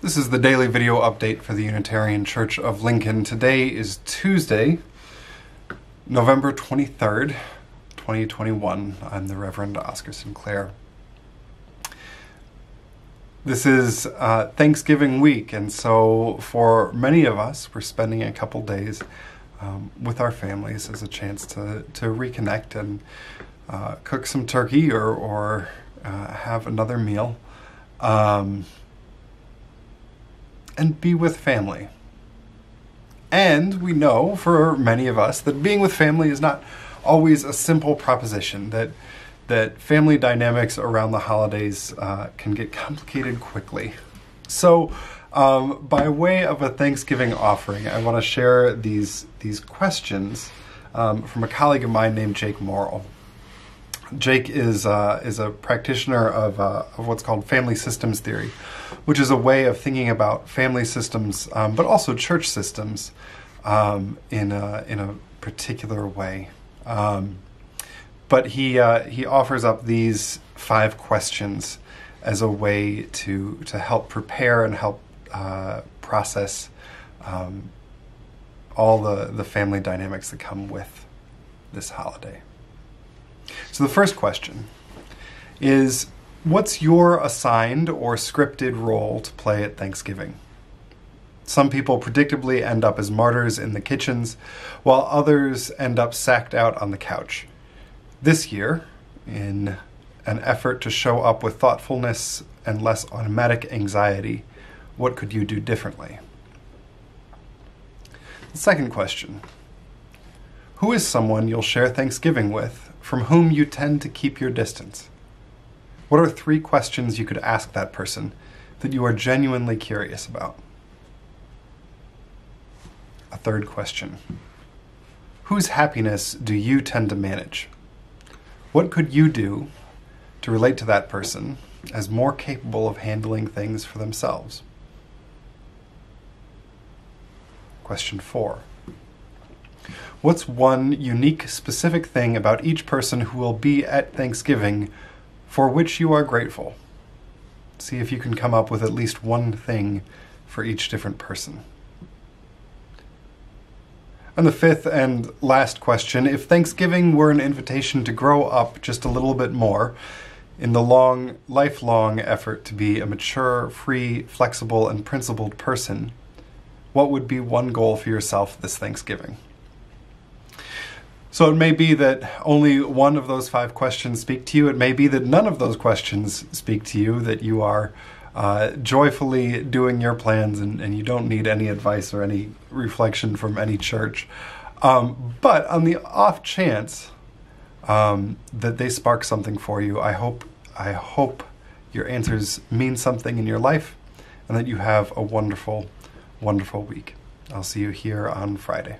This is the daily video update for the Unitarian Church of Lincoln. Today is Tuesday, November 23rd, 2021. I'm the Reverend Oscar Sinclair. This is uh, Thanksgiving week, and so for many of us, we're spending a couple days um, with our families as a chance to, to reconnect and uh, cook some turkey or, or uh, have another meal. Um, and be with family. And we know for many of us that being with family is not always a simple proposition, that, that family dynamics around the holidays uh, can get complicated quickly. So, um, by way of a Thanksgiving offering, I want to share these, these questions um, from a colleague of mine named Jake Morrill. Jake is uh, is a practitioner of uh, of what's called family systems theory, which is a way of thinking about family systems, um, but also church systems, um, in a in a particular way. Um, but he uh, he offers up these five questions as a way to to help prepare and help uh, process um, all the the family dynamics that come with this holiday. So the first question is what's your assigned or scripted role to play at Thanksgiving? Some people predictably end up as martyrs in the kitchens, while others end up sacked out on the couch. This year, in an effort to show up with thoughtfulness and less automatic anxiety, what could you do differently? The second question Who is someone you'll share Thanksgiving with from whom you tend to keep your distance? What are three questions you could ask that person that you are genuinely curious about? A third question Whose happiness do you tend to manage? What could you do to relate to that person as more capable of handling things for themselves? Question four What's one unique, specific thing about each person who will be at Thanksgiving for which you are grateful? See if you can come up with at least one thing for each different person. And the fifth and last question if Thanksgiving were an invitation to grow up just a little bit more in the long, lifelong effort to be a mature, free, flexible, and principled person, what would be one goal for yourself this Thanksgiving? So it may be that only one of those five questions speak to you. It may be that none of those questions speak to you, that you are uh, joyfully doing your plans and, and, you don't need any advice or any reflection from any church. Um, but on the off chance um, that they spark something for you, I hope I hope your answers mean something in your life and that you have a wonderful, wonderful week. I'll see you here on Friday.